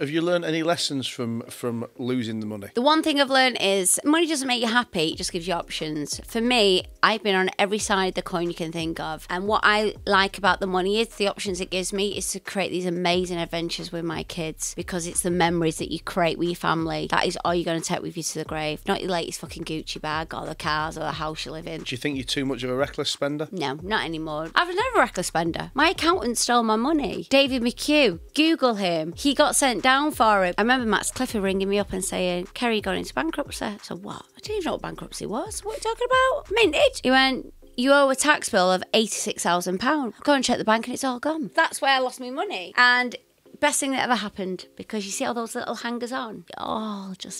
Have you learned any lessons from from losing the money? The one thing I've learned is money doesn't make you happy, it just gives you options. For me, I've been on every side of the coin you can think of. And what I like about the money is the options it gives me is to create these amazing adventures with my kids because it's the memories that you create with your family. That is all you're going to take with you to the grave. Not your latest fucking Gucci bag or the cars or the house you live in. Do you think you're too much of a reckless spender? No, not anymore. I was never a reckless spender. My accountant stole my money. David McHugh, Google him. He got sent down for it. I remember Max Clifford ringing me up and saying, Kerry got into bankruptcy. I said, what? I didn't even know what bankruptcy was. What are you talking about? Minted. He went, you owe a tax bill of £86,000. Go and check the bank and it's all gone. That's where I lost my money. And best thing that ever happened because you see all those little hangers on, it all just